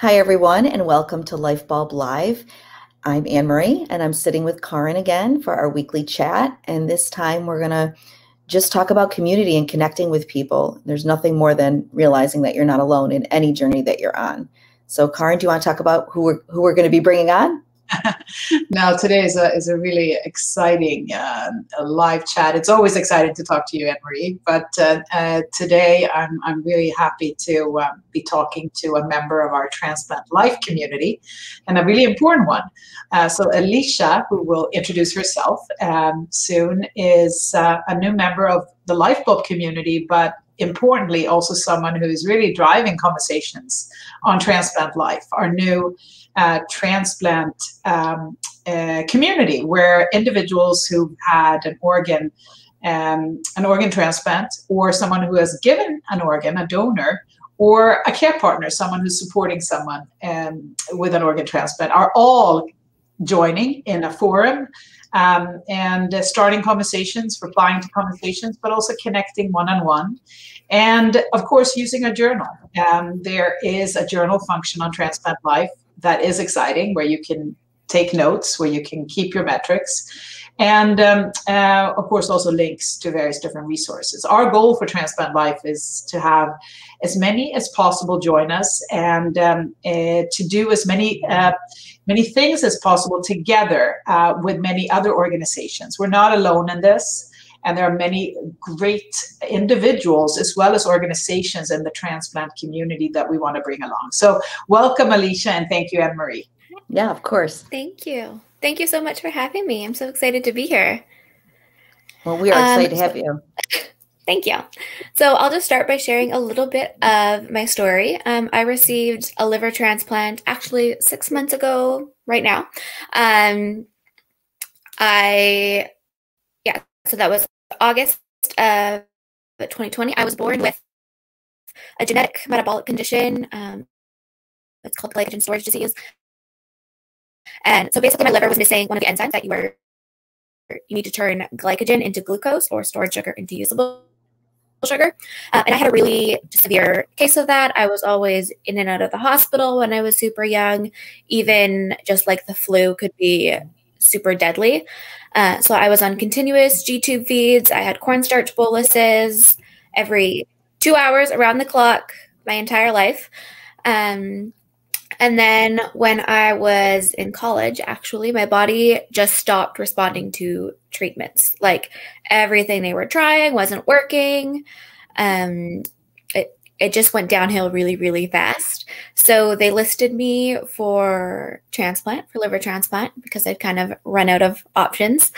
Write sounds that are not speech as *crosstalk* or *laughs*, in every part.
Hi, everyone, and welcome to Lyfebulb Live. I'm Annmarie, and I'm sitting with Karin again for our weekly chat. And this time we're going to just talk about community and connecting with people. There's nothing more than realizing that you're not alone in any journey that you're on. So, Karin, do you want to talk about who we're, who we're going to be bringing on? *laughs* now today is a, is a really exciting uh, live chat. It's always exciting to talk to you, Annmarie, but uh, uh, today I'm, I'm really happy to um, be talking to a member of our TransplantLyfe community and a really important one. Uh, so Alicia, who will introduce herself um, soon, is uh, a new member of the Lyfebulb community, but importantly also someone who's really driving conversations on TransplantLyfe. Our new uh, transplant um, uh, community where individuals who've had an organ um, an organ transplant or someone who has given an organ a donor or a care partner someone who's supporting someone um, with an organ transplant are all joining in a forum um, and uh, starting conversations, replying to conversations, but also connecting one on one. And of course, using a journal. Um, there is a journal function on TransplantLyfe that is exciting where you can take notes, where you can keep your metrics. And um, uh, of course, also links to various different resources. Our goal for TransplantLyfe is to have as many as possible join us and um, uh, to do as many uh, many things as possible together uh, with many other organizations. We're not alone in this. And there are many great individuals as well as organizations in the transplant community that we want to bring along. So, welcome, Alicia, and thank you, Annmarie. Yeah, of course. Thank you. Thank you so much for having me. I'm so excited to be here. Well, we are excited um, to have you. *laughs* Thank you. So I'll just start by sharing a little bit of my story. Um, I received a liver transplant actually six months ago, right now. Um, I, yeah, so that was August of 2020. I was born with a genetic metabolic condition. Um, it's called glycogen storage disease. And so basically, my liver was missing one of the enzymes that you were you need to turn glycogen into glucose or stored sugar into usable sugar. Um, and I had a really severe case of that. I was always in and out of the hospital when I was super young. Even just like the flu could be super deadly. Uh, so I was on continuous G tube feeds. I had cornstarch boluses every two hours around the clock my entire life. Um, and then when I was in college, actually, my body just stopped responding to treatments. Like everything they were trying wasn't working. Um, it, it just went downhill really, really fast. So they listed me for transplant, for liver transplant, because I'd kind of run out of options.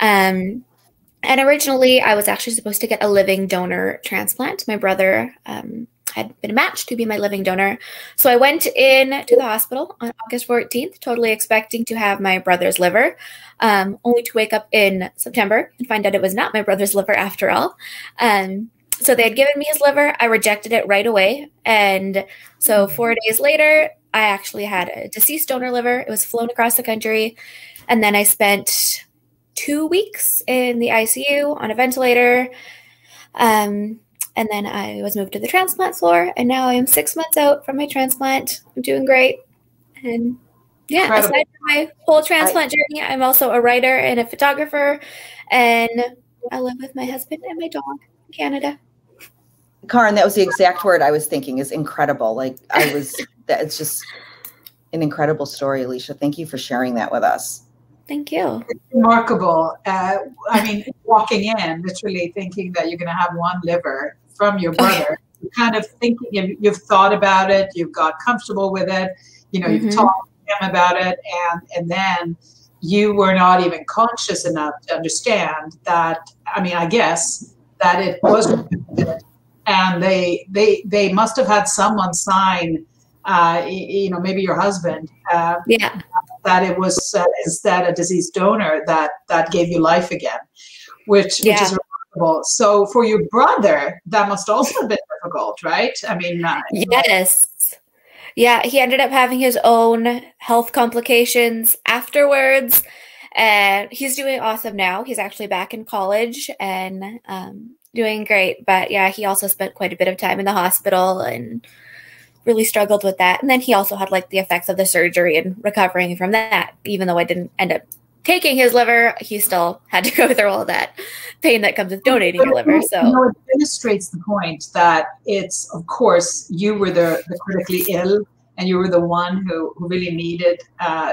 Um, and originally, I was actually supposed to get a living donor transplant. My brother um, had been matched to be my living donor. So I went in to the hospital on August 14th, totally expecting to have my brother's liver, um, only to wake up in September and find out it was not my brother's liver after all. Um, so they had given me his liver. I rejected it right away. And so four days later, I actually had a deceased donor liver. It was flown across the country. And then I spent two weeks in the ICU on a ventilator. Um, and then I was moved to the transplant floor, and now I am six months out from my transplant. I'm doing great. And yeah, Incredible. aside from my whole transplant I, journey, I'm also a writer and a photographer, and I live with my husband and my dog in Canada. Karin, that was the exact word I was thinking is incredible. Like I was, *laughs* that it's just an incredible story, Alicia. Thank you for sharing that with us. Thank you. It's remarkable. Uh, I mean, walking in, literally thinking that you're going to have one liver from your brother. you kind of thinking you've, you've, thought about it, you've got comfortable with it, you know, mm-hmm. you've talked to him about it, and and then you were not even conscious enough to understand that. I mean, I guess that it was, *laughs* and they they they must have had someone sign. Uh, you know, maybe your husband. Uh, yeah. That it was uh, instead a deceased donor that that gave you life again, which yeah. which is so for your brother, that must also have been difficult, right? I mean, uh, yes. Yeah, he ended up having his own health complications afterwards. And he's doing awesome now. He's actually back in college and um, doing great. But yeah, he also spent quite a bit of time in the hospital and really struggled with that. And then he also had like the effects of the surgery and recovering from that. Even though I didn't end up taking his liver, he still had to *laughs* go through all that pain that comes with donating your liver. So you know, it illustrates the point that it's of course you were the, the critically ill and you were the one who, who really needed uh,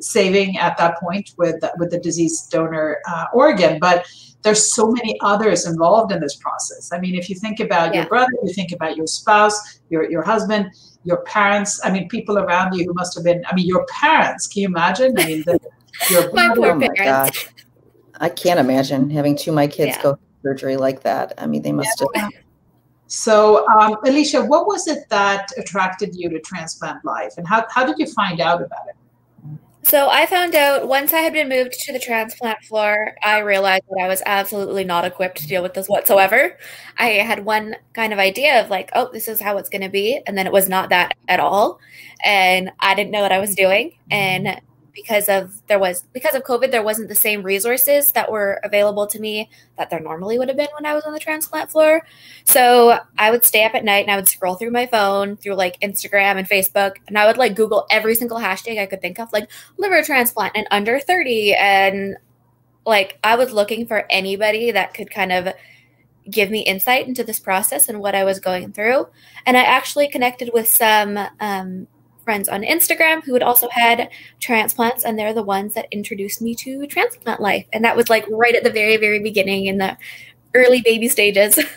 saving at that point with with the deceased donor uh, organ, but there's so many others involved in this process. I mean, if you think about yeah. your brother, you think about your spouse, your your husband, your parents. I mean, people around you who must have been. I mean, your parents. Can you imagine? I mean, the, your my poor oh my parents. I can't imagine having two of my kids yeah. go surgery like that. I mean, they must yeah. have. So, um, Alicia, what was it that attracted you to TransplantLyfe, and how how did you find out about it? So I found out once I had been moved to the transplant floor, I realized that I was absolutely not equipped to deal with this whatsoever. I had one kind of idea of like, oh, this is how it's going to be. And then it was not that at all. And I didn't know what I was doing. And because of there was because of COVID, there wasn't the same resources that were available to me that there normally would have been when I was on the transplant floor. So I would stay up at night and I would scroll through my phone through like Instagram and Facebook, and I would like Google every single hashtag I could think of, like liver transplant and under 30. And like I was looking for anybody that could kind of give me insight into this process and what I was going through. And I actually connected with some um, friends on Instagram who had also had transplants, and they're the ones that introduced me to TransplantLyfe. And that was like right at the very, very beginning in the early baby stages. *laughs*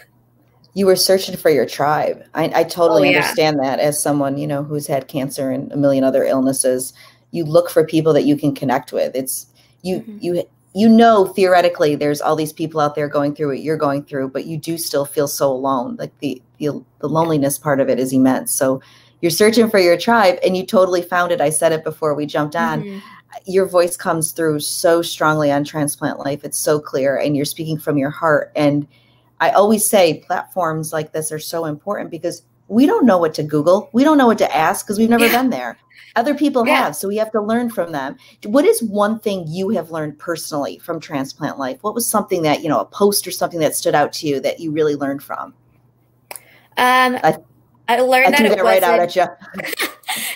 You were searching for your tribe. I, I totally oh, yeah. understand that as someone, you know, who's had cancer and a million other illnesses. You look for people that you can connect with. It's you mm-hmm. you you know theoretically there's all these people out there going through what you're going through, but you do still feel so alone. Like the the, the loneliness part of it is immense. So you're searching for your tribe and you totally found it. I said it before we jumped on. Mm-hmm. Your voice comes through so strongly on TransplantLyfe. It's so clear and you're speaking from your heart. And I always say platforms like this are so important because we don't know what to Google. We don't know what to ask because we've never yeah. been there. Other people yeah. have, so we have to learn from them. What is one thing you have learned personally from TransplantLyfe? What was something that, you know, a post or something that stood out to you that you really learned from? Um, I, I learned I that, it right out at you. *laughs*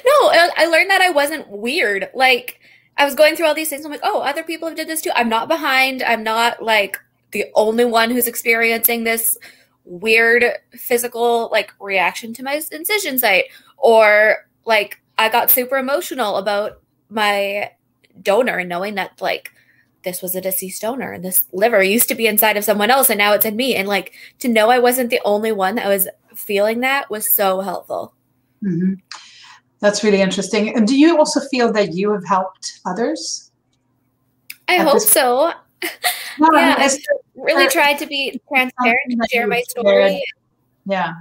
no, I learned that I wasn't weird. Like I was going through all these things. I'm like, oh, other people have did this too. I'm not behind. I'm not like the only one who's experiencing this weird physical like reaction to my incision site, or like I got super emotional about my donor and knowing that like this was a deceased donor and this liver used to be inside of someone else and now it's in me and like to know I wasn't the only one that was feeling that was so helpful. Mm-hmm. That's really interesting. And do you also feel that you have helped others? I hope so. No, *laughs* yeah, I really tried to be transparent and share my story. Yeah.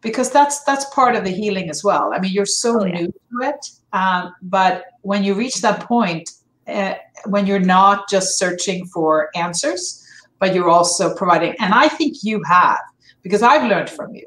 Because that's that's part of the healing as well. I mean, you're so oh, yeah. new to it, um, but when you reach that point, uh, when you're not just searching for answers, but you're also providing, and I think you have because I've learned from you.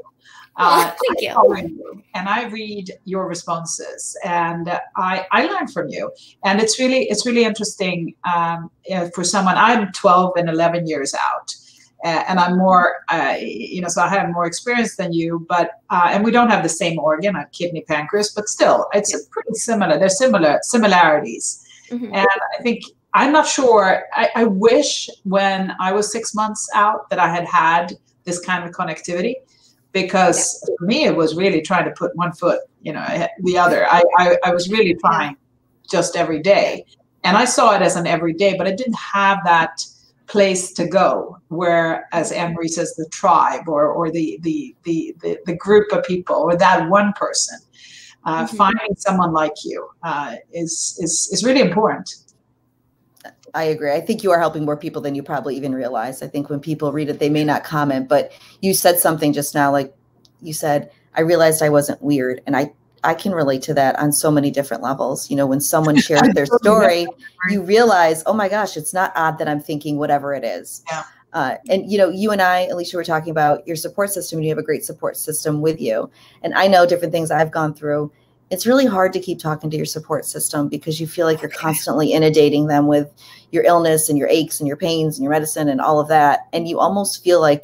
Uh, thank you. And I read your responses, and I I learn from you. And it's really it's really interesting um, for someone. I'm 12 and 11 years out, uh, and I'm more uh, you know so I have more experience than you. But uh, and we don't have the same organ, I kidney, pancreas, but still it's pretty similar. There's similar similarities, mm-hmm. and I think I'm not sure. I, I wish when I was six months out that I had had this kind of connectivity because yeah. for me it was really trying to put one foot you know the other. I i, I was really trying just every day. And i saw it as an everyday but i didn't have that place to go where as Annmarie says the tribe or or the the the the, the group of people or that one person. Uh, mm-hmm. finding someone like you uh, is is is really important I agree. I think you are helping more people than you probably even realize. I think when people read it, they may not comment, but you said something just now, like you said, I realized I wasn't weird. And I, I can relate to that on so many different levels. You know, when someone *laughs* shares their story, you realize, oh my gosh, it's not odd that I'm thinking whatever it is. Yeah. Uh, and you know, you and I, Alicia, were talking about your support system, and you have a great support system with you. And I know different things I've gone through it's really hard to keep talking to your support system because you feel like you're constantly inundating them with your illness and your aches and your pains and your medicine and all of that. And you almost feel like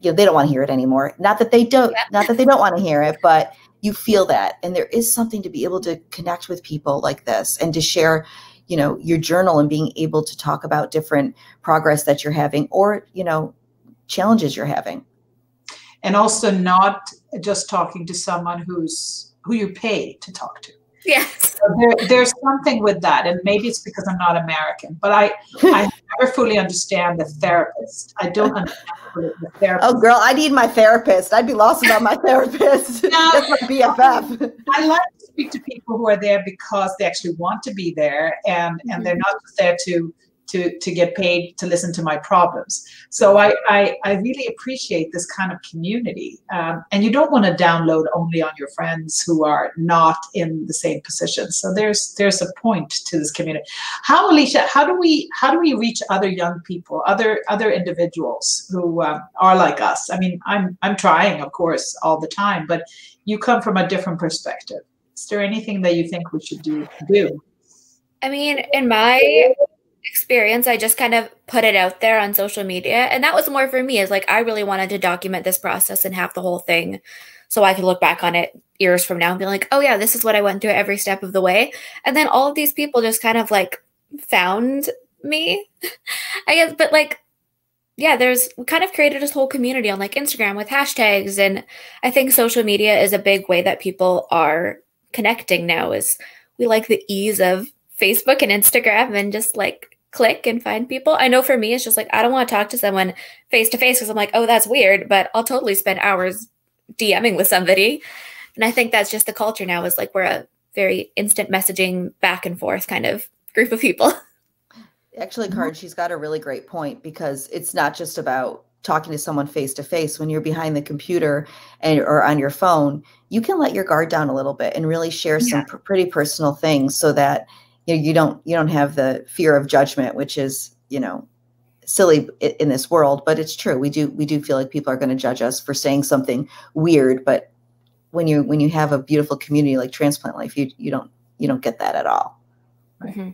you know they don't want to hear it anymore not that they don't yeah. not that they don't want to hear it but you feel that and there is something to be able to connect with people like this and to share you know your journal and being able to talk about different progress that you're having or you know challenges you're having and also not just talking to someone who's who you pay to talk to. Yes. So there, there's something with that and maybe it's because i'm not american but i i never fully understand the therapist. I don't *laughs* understand the therapist. oh girl i need my therapist. I'd be lost without my *laughs* therapist. That's my bff i like to speak to people who are there because they actually want to be there and and they're mm-hmm. not just there to to to get paid to listen to my problems. So I I, I really appreciate this kind of community. Um, and you don't want to download only on your friends who are not in the same position. So there's there's a point to this community. How Alicia? How do we how do we reach other young people, other other individuals who um, are like us? I mean, I'm I'm trying, of course, all the time, but you come from a different perspective. Is there anything that you think we should do? do? I mean, in my experience, I just kind of put it out there on social media. And that was more for me, is like I really wanted to document this process and have the whole thing so I could look back on it years from now and be like, oh, yeah, this is what I went through every step of the way. And then all of these people just kind of like found me, *laughs* I guess. But like, yeah, there's kind of created this whole community on like Instagram with hashtags. And I think social media is a big way that people are connecting now, is we like the ease of Facebook and Instagram and just like click and find people. I know for me, it's just like, I don't want to talk to someone face to face because I'm like, oh, that's weird, but I'll totally spend hours DMing with somebody. And I think that's just the culture now is like we're a very instant messaging back and forth kind of group of people. *laughs* Actually, mm-hmm. Karin, she's got a really great point because it's not just about talking to someone face to face when you're behind the computer and or on your phone you can let your guard down a little bit and really share yeah. some pretty personal things so that you know you don't you don't have the fear of judgment which is you know silly in this world but it's true we do we do feel like people are going to judge us for saying something weird but when you when you have a beautiful community like TransplantLyfe you you don't you don't get that at all mm-hmm.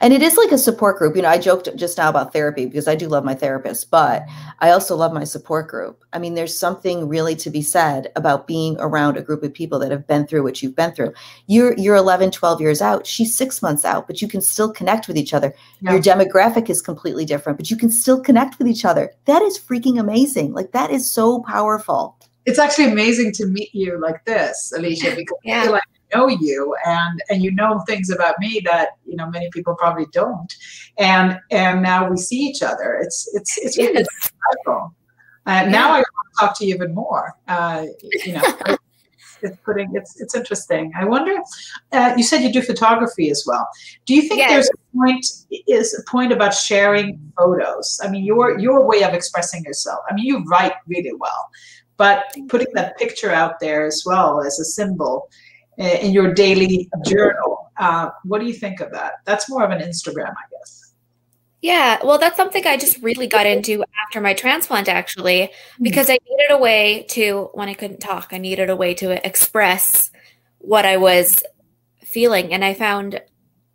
And it is like a support group. You know, I joked just now about therapy because I do love my therapist, but I also love my support group. I mean, there's something really to be said about being around a group of people that have been through what you've been through. You're you're 11, 12 years out. She's 6 months out, but you can still connect with each other. Yeah. Your demographic is completely different, but you can still connect with each other. That is freaking amazing. Like that is so powerful. It's actually amazing to meet you like this, Alicia, because yeah. I feel like know you and and you know things about me that you know many people probably don't. And and now we see each other. It's it's it's really yes. and uh, now i want to talk to you even more. Uh, you know *laughs* it's putting it's it's interesting. I wonder uh, you said you do photography as well. Do you think yes. there's a point is a point about sharing photos? I mean your your way of expressing yourself. I mean you write really well but putting that picture out there as well as a symbol in your daily journal. Uh, what do you think of that? That's more of an Instagram, I guess. Yeah, well, that's something I just really got into after my transplant, actually, because I needed a way to, when I couldn't talk, I needed a way to express what I was feeling. And I found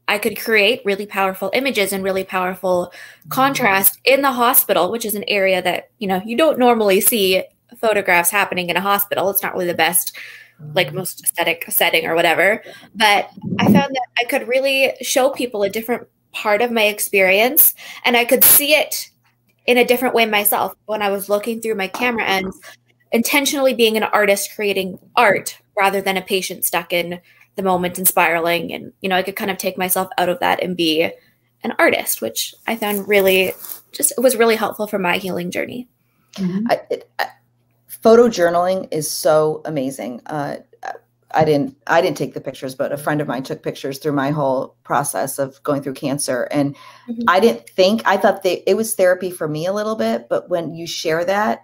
I could create really powerful images and really powerful contrast in the hospital, which is an area that, you know, you don't normally see photographs happening in a hospital. It's not really the best like most aesthetic setting or whatever. But I found that I could really show people a different part of my experience and I could see it in a different way myself when I was looking through my camera and intentionally being an artist creating art rather than a patient stuck in the moment and spiraling and you know I could kind of take myself out of that and be an artist which I found really just was really helpful for my healing journey. Mm-hmm. I, it, I, photo journaling is so amazing. Uh, I didn't I didn't take the pictures, but a friend of mine took pictures through my whole process of going through cancer. And mm-hmm. I didn't think I thought they, it was therapy for me a little bit, but when you share that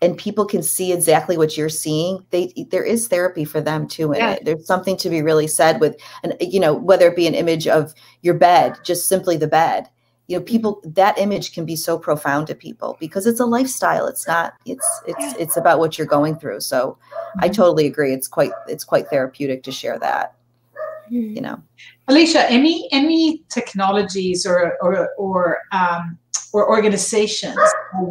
and people can see exactly what you're seeing, they there is therapy for them too in yeah. it. There's something to be really said with and you know, whether it be an image of your bed, just simply the bed you know people that image can be so profound to people because it's a lifestyle. It's not it's it's it's about what you're going through. So i mm-hmm. totally agree. It's quite it's quite therapeutic to share that you mm-hmm. know. Alicia any any technologies or or or um, or organizations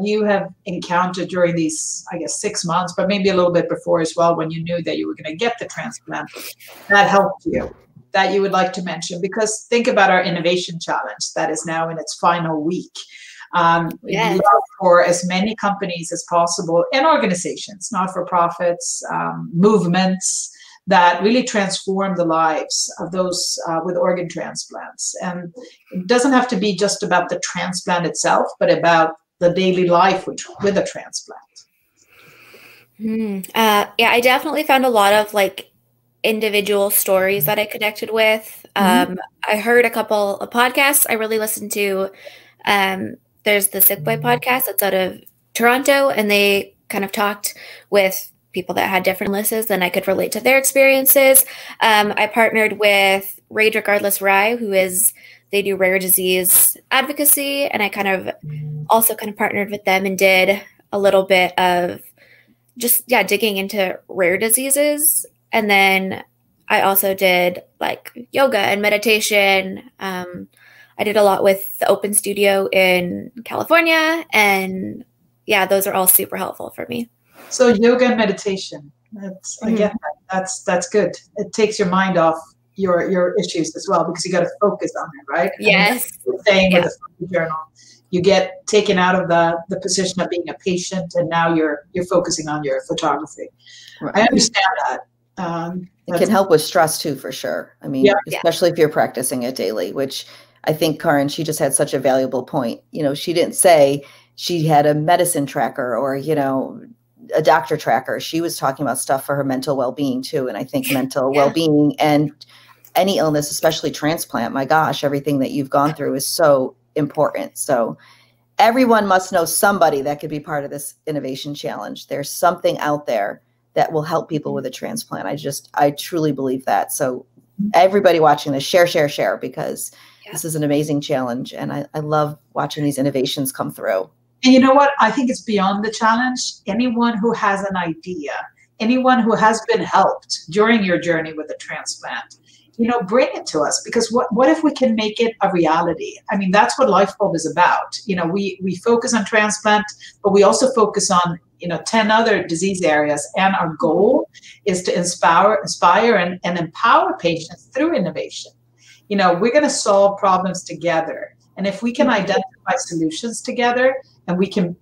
you have encountered during these, I guess, six months, but maybe a little bit before as well, when you knew that you were going to get the transplant, that helped you, that you would like to mention? Because think about our innovation challenge that is now in its final week. Um, yes. for as many companies as possible and organizations, not for profits, um, movements, that really transform the lives of those uh, with organ transplants. And it doesn't have to be just about the transplant itself, but about the daily life with, with a transplant. Mm, uh, yeah, I definitely found a lot of like individual stories that I connected with. Mm-hmm. Um, I heard a couple of podcasts I really listened to. Um, there's the Sick Boy podcast that's out of Toronto, and they kind of talked with people that had different illnesses and I could relate to their experiences. Um, I partnered with Rage Regardless Rye, who is they do rare disease advocacy, and I kind of also kind of partnered with them and did a little bit of just yeah digging into rare diseases, and then I also did like yoga and meditation. Um, I did a lot with the Open Studio in California, and yeah, those are all super helpful for me. So yoga and meditation. That's mm-hmm. again, that's that's good. It takes your mind off your your issues as well because you got to focus on it, right? Yes. saying yes. with the journal, you get taken out of the the position of being a patient, and now you're you're focusing on your photography. Right. I understand that. Um, it can help with stress too, for sure. I mean, yeah. especially if you're practicing it daily, which I think Karin, she just had such a valuable point. You know, she didn't say she had a medicine tracker or, you know, a doctor tracker. She was talking about stuff for her mental well-being too. And I think *laughs* mental yeah. well-being and any illness, especially transplant, my gosh, everything that you've gone through is so important. So everyone must know somebody that could be part of this innovation challenge. There's something out there that will help people with a mm. transplant. I just, I truly believe that. So everybody watching this, share, share, share, because yeah. this is an amazing challenge. And I, I love watching these innovations come through. And you know what? I think it's beyond the challenge. Anyone who has an idea, anyone who has been helped during your journey with a transplant, you know, bring it to us because what, what if we can make it a reality? I mean, that's what Lyfebulb is about. You know, we, we focus on transplant, but we also focus on, you know, 10 other disease areas. And our goal is to inspire, inspire and, and empower patients through innovation. You know, we're going to solve problems together. And if we can mm-hmm. identify solutions together, and we can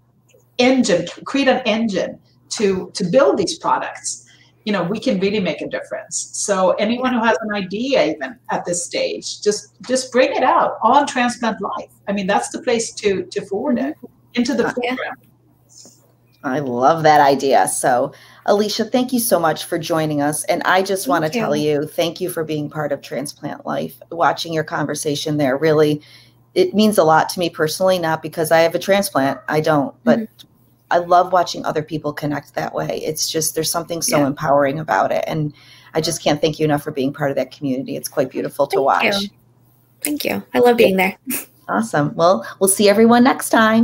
engine create an engine to to build these products you know we can really make a difference so anyone who has an idea even at this stage just just bring it out on TransplantLyfe i mean that's the place to to forward it mm-hmm. into the program i love that idea so alicia thank you so much for joining us and i just want to tell you thank you for being part of TransplantLyfe watching your conversation there really it means a lot to me personally, not because I have a transplant. I don't, but mm-hmm. I love watching other people connect that way. It's just there's something so yeah. empowering about it. And I just can't thank you enough for being part of that community. It's quite beautiful to thank watch. You. Thank you. I love being there. Awesome. Well, we'll see everyone next time.